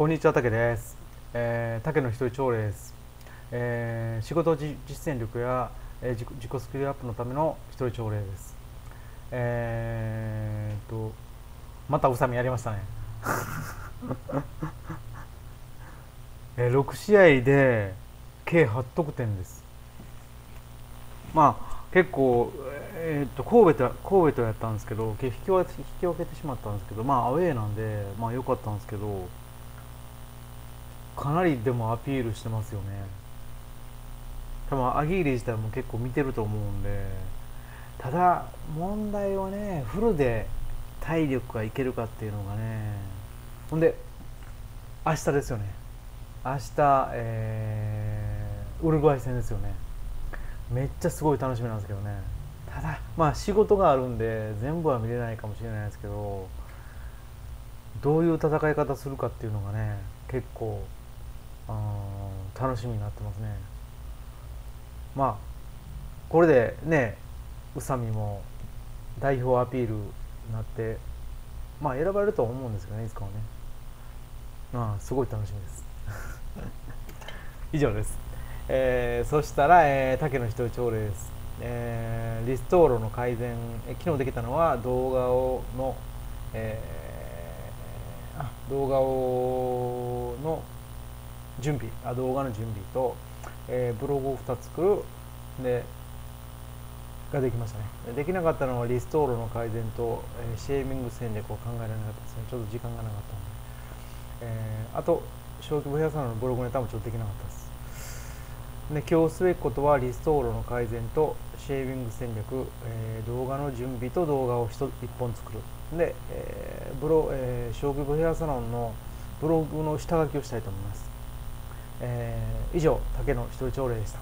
こんにちは、たけです。えー、たけの一人朝礼です。えー、仕事じ実践力や、えー自己スキルアップのための一人朝礼です。えー、と、またうさみやりましたね。えー、6試合で計8得点です。まあ結構、えー、と神戸と神戸とやったんですけど引き分け引き分けてしまったんですけどまあアウェーなんでまあ良かったんですけどかなりでもアピールしてますよね。多分アギーリ自体も結構見てると思うんで。ただ問題はねフルで体力がいけるかっていうのがね。ほんで明日ですよね。明日、えーウルグアイ戦ですよね。めっちゃすごい楽しみなんですけどね。ただまあ仕事があるんで全部は見れないかもしれないですけどどういう戦い方するかっていうのがね結構あ楽しみになってますね。まあこれでね宇佐美も代表アピールになってまあ選ばれるとは思うんですけどねいつかはね。まあすごい楽しみです。以上です、えーそしたら、えー、竹の一人朝礼です、えーリストーロの改善、えー昨日できたのは動画をの、えーあ動画を準備あ動画の準備と、えーブログを2つ作るでができましたね。できなかったのはリストーロの改善と、えーシェーミング戦略を考えられなかったですね。ちょっと時間がなかったので、えーあと小規模部屋さんのブログネタもちょっとできなかったです。で今日すべきことはリストーロの改善とシェービング戦略、えー動画の準備と動画を 1, 本作る。で、えーブロえー小規模ヘアサロンのブログの下書きをしたいと思います、えー以上竹野一人朝礼でした。